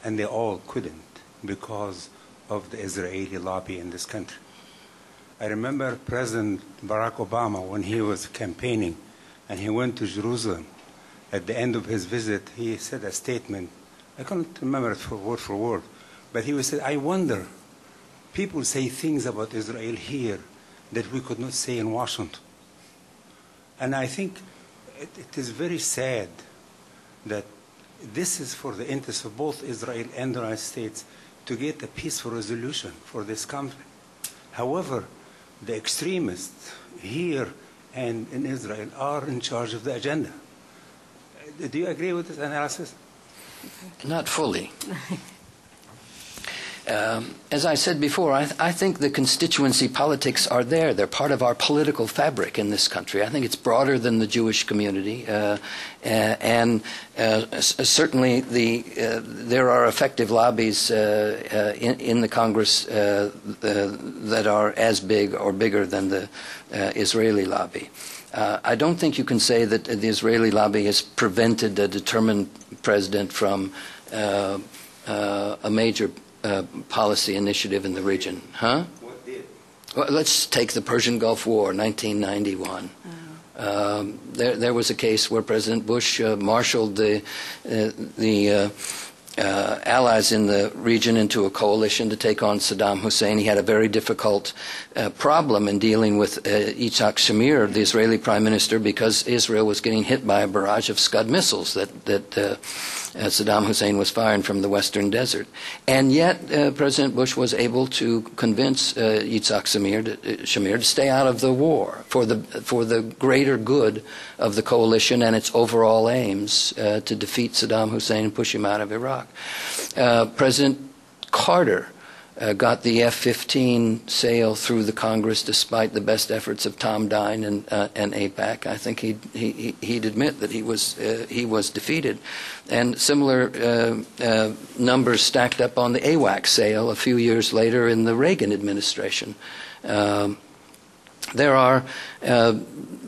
and they all couldn't because of the Israeli lobby in this country. I remember President Barack Obama when he was campaigning and he went to Jerusalem. At the end of his visit, he said a statement. I can't remember it for word for word, but he said, I wonder, people say things about Israel here that we could not say in Washington. And I think it, it is very sad that this is for the interest of both Israel and the United States to get a peaceful resolution for this conflict. However, the extremists here and in Israel are in charge of the agenda. Uh, do you agree with this analysis? Not fully. (laughs) Um, as I said before, I, th- I, think the constituency politics are there. They're part of our political fabric in this country. I think it's broader than the Jewish community, uh, and uh, certainly the uh, there are effective lobbies uh, uh, in, in, the Congress uh, that are as big or bigger than the Israeli lobby. I don't think you can say that the Israeli lobby has prevented a determined president from a major uh, policy initiative in the region. Huh? What did? Well, let's take the Persian Gulf War, 1991. Oh. Um, there, there was a case where President Bush uh, marshaled the uh, the uh, uh, allies in the region into a coalition to take on Saddam Hussein. He had a very difficult uh, problem in dealing with uh, Yitzhak Shamir, the Israeli prime minister, because Israel was getting hit by a barrage of Scud missiles that, that uh, uh, Saddam Hussein was firing from the western desert. And yet, uh, President Bush was able to convince Yitzhak Shamir to, Shamir to stay out of the war for the, for the greater good of the coalition and its overall aims to defeat Saddam Hussein and push him out of Iraq. Uh, President Carter uh, got the F-15 sale through the Congress despite the best efforts of Tom Dine and, uh, and AIPAC. I think he'd, he, he'd admit that he was, uh, he was defeated. And similar uh, uh, numbers stacked up on the AWACS sale a few years later in the Reagan administration. Um, there are, uh,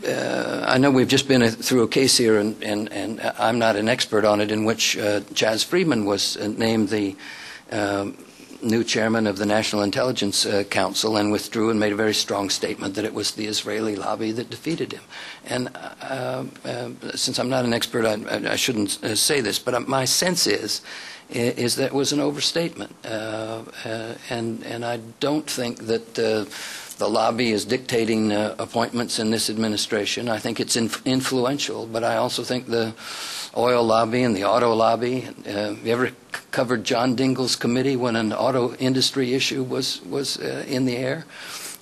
uh, I know we've just been a, through a case here, and, and, and, I'm not an expert on it, in which uh, Chas Freeman was uh, named the um, new chairman of the National Intelligence uh, Council and withdrew and made a very strong statement that it was the Israeli lobby that defeated him. And uh, since I'm not an expert, I, I shouldn't say this, but my sense is is that it was an overstatement. Uh, uh, and, and I don't think that uh, the lobby is dictating uh, appointments in this administration. I think it's inf- influential, but I also think the oil lobby and the auto lobby. Uh, you ever covered John Dingell's committee when an auto industry issue was was uh, in the air?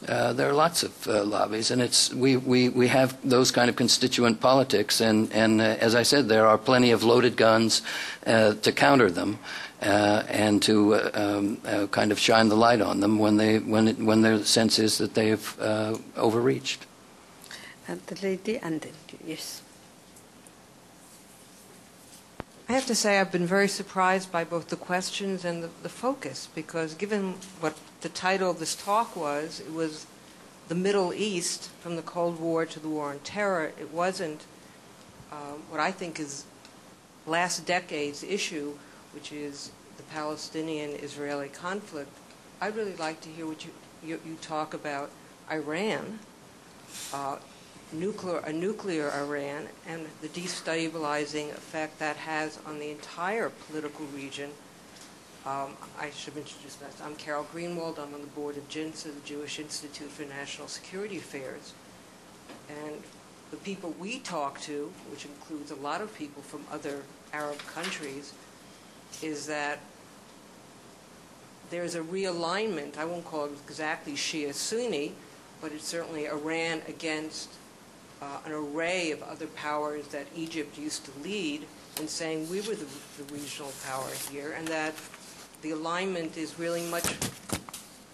Uh, there are lots of uh, lobbies, and it's we, we, we have those kind of constituent politics, and and uh, as I said, there are plenty of loaded guns uh, to counter them, uh, and to uh, um, kind of shine the light on them when they when it, when their sense is that they've uh, overreached. And the lady, and then, yes. I have to say I've been very surprised by both the questions and the, the focus because given what the title of this talk was, it was the Middle East from the Cold War to the War on Terror. It wasn't um, what I think is last decade's issue, which is the Palestinian-Israeli conflict. I'd really like to hear what you, you, you talk about Iran, uh, nuclear, a nuclear Iran and the destabilizing effect that has on the entire political region. Um, I should have introduced myself. I'm Carol Greenwald. I'm on the board of JINSA, the Jewish Institute for National Security Affairs. And the people we talk to, which includes a lot of people from other Arab countries, is that there's a realignment. I won't call it exactly Shia Sunni, but it's certainly Iran against uh, an array of other powers that Egypt used to lead in saying we were the, the regional power here, and that the alignment is really much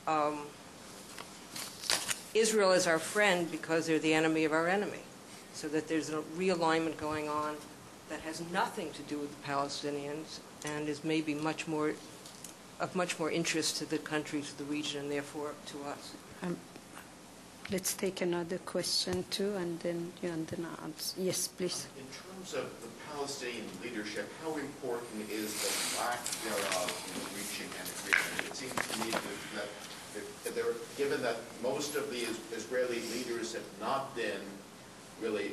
um, Israel is our friend because they're the enemy of our enemy. So that there's a realignment going on that has nothing to do with the Palestinians and is maybe much more of much more interest to the country, to the region, and therefore to us. Let's take another question too, and then you and then I'll answer. Yes, please. In terms of the Palestinian leadership, how important is the lack thereof in reaching an agreement? It seems to me that, that, that there, given that most of the Israeli leaders have not been really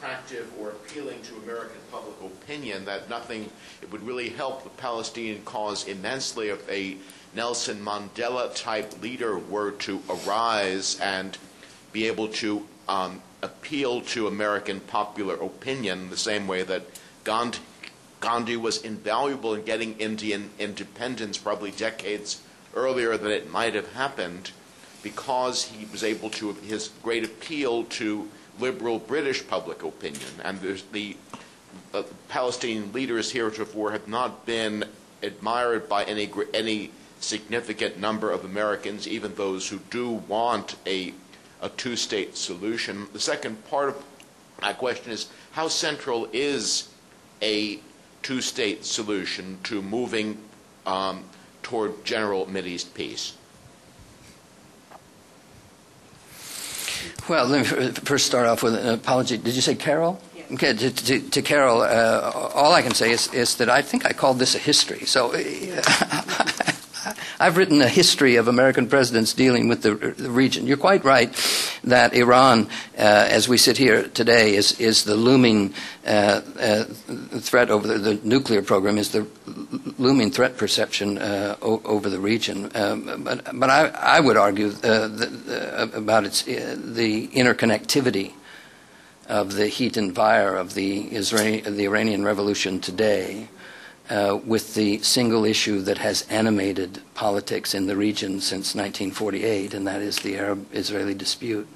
attractive or appealing to American public opinion, that nothing, it would really help the Palestinian cause immensely if a Nelson Mandela type leader were to arise and be able to um, appeal to American popular opinion the same way that Gandhi, Gandhi was invaluable in getting Indian independence probably decades earlier than it might have happened because he was able to, his great appeal to liberal British public opinion. And the uh, Palestinian leaders heretofore have not been admired by any, any significant number of Americans, even those who do want a, a two state solution. The second part of my question is how central is a two state solution to moving um, toward general Mideast peace? Well, let me first start off with an apology. Did you say Carol? Okay, to, to, to Carol, uh, all I can say is, is that I think I called this a history. So (laughs) I've written a history of American presidents dealing with the, the region. You're quite right that Iran, uh, as we sit here today, is, is the looming uh, uh, threat over the, the nuclear program, is the looming threat perception uh, over the region. Um, but but I, I would argue uh, the, uh, about its, the interconnectivity of the heat and fire of the, Israeli, the Iranian Revolution today uh, with the single issue that has animated politics in the region since 1948, and that is the Arab-Israeli dispute.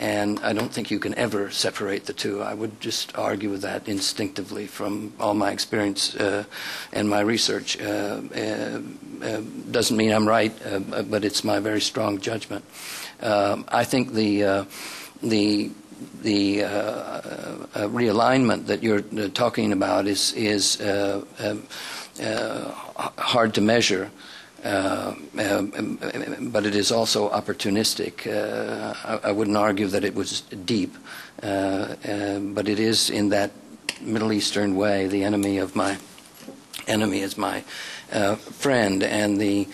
And I don't think you can ever separate the two. I would just argue with that instinctively from all my experience uh, and my research. Uh, uh, uh, doesn't mean I'm right, uh, but it's my very strong judgment. Um, I think the the the uh, uh, realignment that you're uh, talking about is is uh, um, uh, hard to measure. Uh, um, but it is also opportunistic. Uh, I, I, wouldn't argue that it was deep, uh, uh, but it is in that Middle Eastern way. The enemy of my enemy is my uh, friend, and the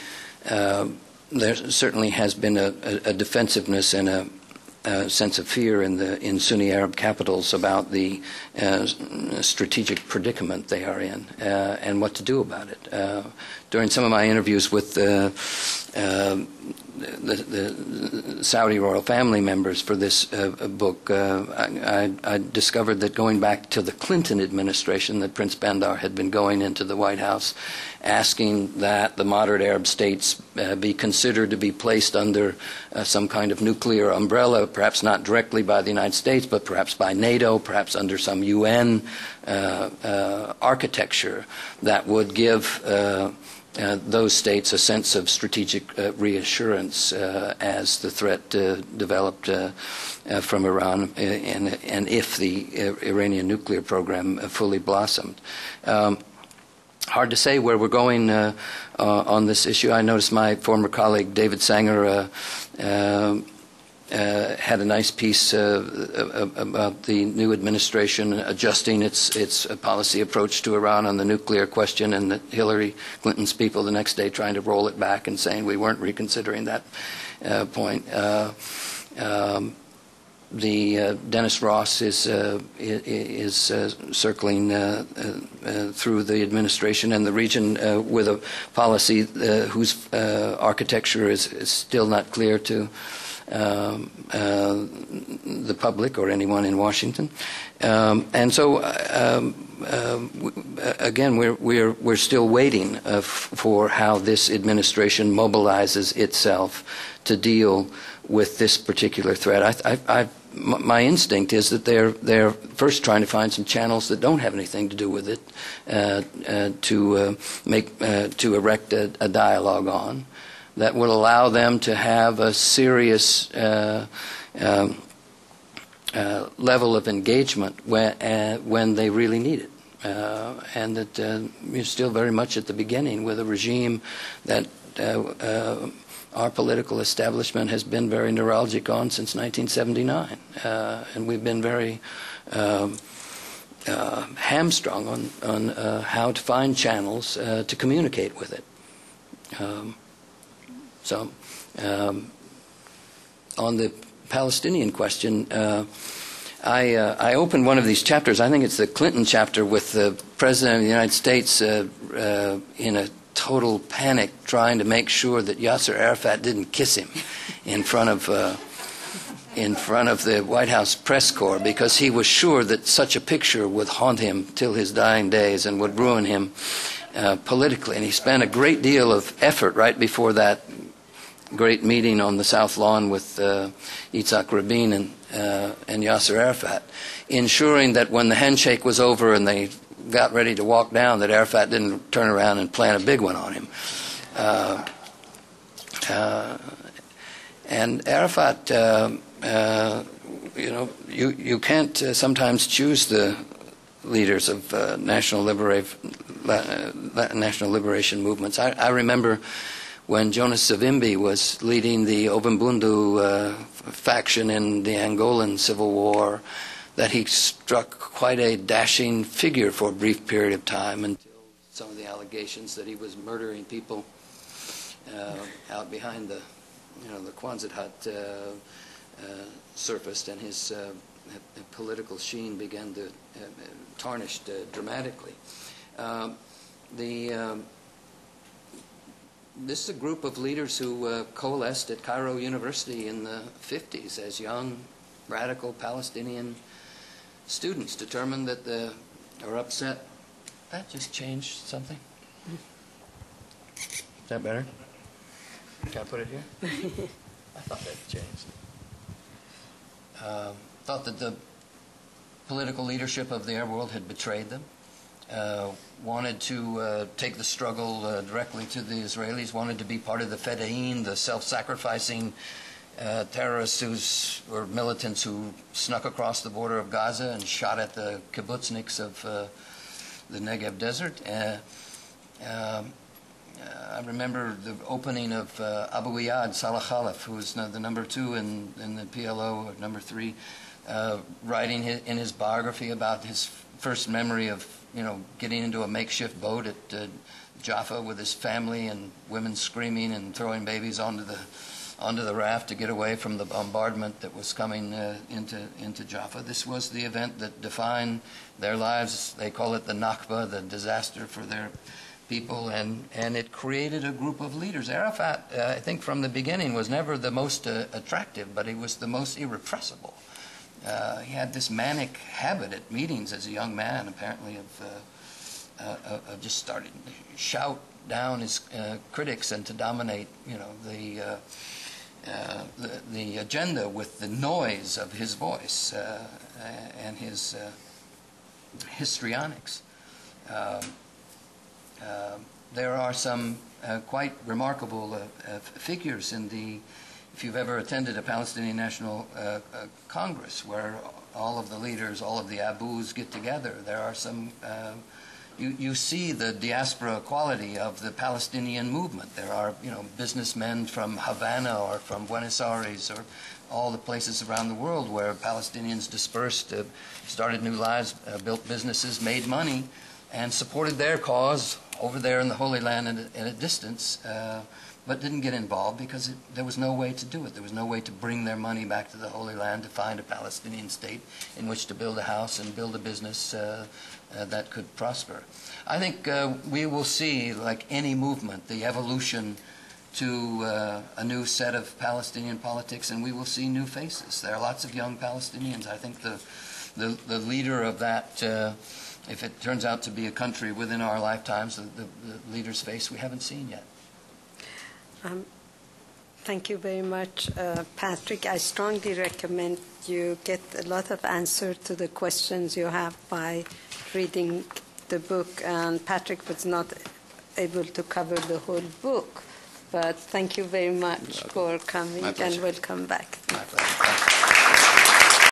there certainly has been a, a, a defensiveness and a uh, sense of fear in the in Sunni Arab capitals about the uh, strategic predicament they are in uh, and what to do about it. Uh, during some of my interviews with uh, the, the, Saudi royal family members for this uh, book, I, I, discovered that going back to the Clinton administration, that Prince Bandar had been going into the White House asking that the moderate Arab states uh, be considered to be placed under uh, some kind of nuclear umbrella, perhaps not directly by the United States, but perhaps by NATO, perhaps under some UN uh, uh, architecture that would give uh, those states a sense of strategic uh, reassurance uh, as the threat uh, developed uh, from Iran and, and, if the Iranian nuclear program fully blossomed. Um, hard to say where we're going on this issue. I noticed my former colleague David Sanger uh, had a nice piece uh, about the new administration adjusting its its policy approach to Iran on the nuclear question, and that Hillary Clinton's people the next day trying to roll it back and saying we weren't reconsidering that uh, point. Uh, um, the uh, Dennis Ross is uh, is circling through the administration and the region with a policy whose architecture is, is, still not clear to um, uh, the public or anyone in Washington. Um, and so, um, uh, again, we're, we're, we're still waiting uh, for how this administration mobilizes itself to deal with this particular threat. I, I, my instinct is that they're they're first trying to find some channels that don't have anything to do with it uh, uh, to uh, make to erect a, a, dialogue on, that will allow them to have a serious uh, um, uh, level of engagement when, uh, when they really need it. Uh, and that uh, we're still very much at the beginning with a regime that uh, our political establishment has been very neuralgic on since 1979. and we've been very um, hamstrung on, on how to find channels to communicate with it. Um, so, um, on the Palestinian question, uh, I, uh, I opened one of these chapters. I think it's the Clinton chapter with the President of the United States uh, uh in a total panic trying to make sure that Yasser Arafat didn't kiss him in front of uh, in front of the White House press corps because he was sure that such a picture would haunt him till his dying days and would ruin him uh, politically. And he spent a great deal of effort right before that great meeting on the South Lawn with uh, Yitzhak Rabin and, uh, and Yasser Arafat, ensuring that when the handshake was over and they got ready to walk down, that Arafat didn't turn around and plant a big one on him. Uh, uh and Arafat, uh, uh, you know, you, you can't sometimes choose the leaders of national, libera- national liberation movements. I, I remember when Jonas Savimbi was leading the Ovimbundu uh, faction in the Angolan Civil War, that he struck quite a dashing figure for a brief period of time until some of the allegations that he was murdering people uh, out behind the, you know, the Quonset hut uh, uh surfaced, and his uh, political sheen began to uh, tarnish dramatically. Um, the um, this is a group of leaders who uh, coalesced at Cairo University in the 50s as young, radical Palestinian students determined that they are upset. That just changed something. Is that better? Can I put it here? (laughs) I thought that changed. Um, thought that the political leadership of the Arab world had betrayed them. Uh, wanted to uh, take the struggle uh, directly to the Israelis, wanted to be part of the Fedayeen, the self-sacrificing uh, terrorists who's, or militants who snuck across the border of Gaza and shot at the kibbutzniks of uh, the Negev desert. Uh, um, I remember the opening of Abu Iyad Salah Khalaf, who was the number two in, in the PLO, number three, writing his, in his biography about his first memory of you know, getting into a makeshift boat at uh, Jaffa with his family and women screaming and throwing babies onto the onto the raft to get away from the bombardment that was coming uh, into, into Jaffa. This was the event that defined their lives. They call it the Nakba, the disaster for their people, and, and it created a group of leaders. Arafat, uh, I think from the beginning, was never the most uh, attractive, but he was the most irrepressible. Uh, he had this manic habit at meetings as a young man, apparently, of, uh, uh, of just starting to shout down his uh, critics and to dominate, you know, the, uh, uh, the, the agenda with the noise of his voice uh, and his uh, histrionics. Um, um, there are some uh, quite remarkable uh, uh, figures in the, if you've ever attended a Palestinian National uh, uh, Congress where all of the leaders, all of the Abus get together, there are some, uh, you, you see the diaspora quality of the Palestinian movement. There are, you know, businessmen from Havana or from Buenos Aires or all the places around the world where Palestinians dispersed, uh, started new lives, uh, built businesses, made money, and supported their cause over there in the Holy Land at a, at a distance, uh, but didn't get involved because it, there was no way to do it. There was no way to bring their money back to the Holy Land to find a Palestinian state in which to build a house and build a business uh, that could prosper. I think uh, we will see, like any movement, the evolution to uh, a new set of Palestinian politics, and we will see new faces. There are lots of young Palestinians. I think the the, the leader of that, uh, if it turns out to be a country within our lifetimes, the, the, the leader's face we haven't seen yet. Um, Thank you very much, uh, Patrick. I strongly recommend you get a lot of answer to the questions you have by reading the book. And Patrick was not able to cover the whole book, but thank you very much for coming and welcome back.